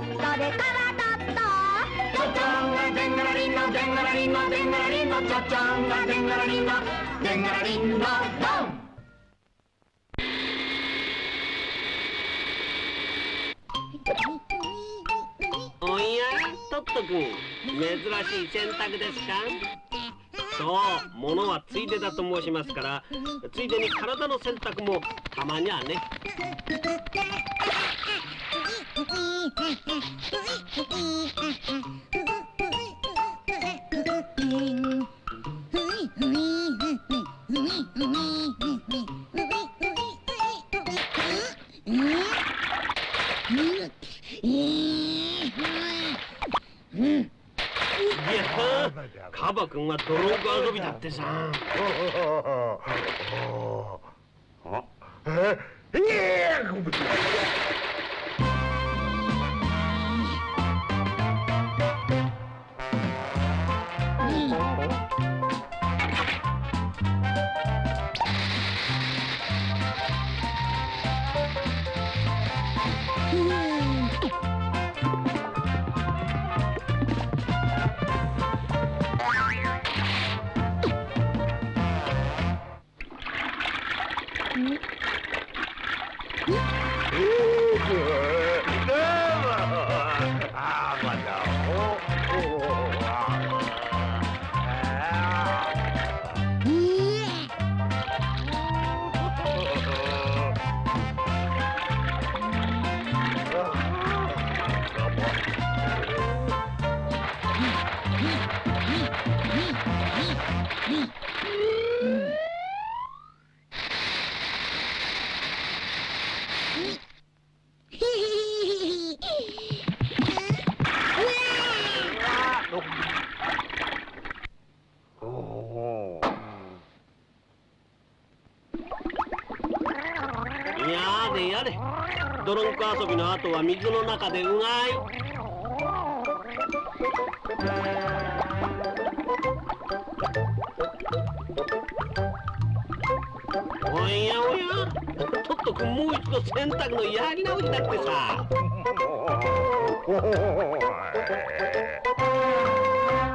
れからだったちょちょんがでんがらりんのでんがらりんのでんがらりんのちょちょんがでんがらりんのでんがらりんのドンおやトット君。珍しい選択ですかそう物はついでだと申しますからついでに体の洗濯もたまにはねいやカバ君はドロンコ遊びだってさあええあやれやれ。ドロンコ遊びの後は水の中でうがい。おやおや。トット君もう一度洗濯のやり直しだってさ。お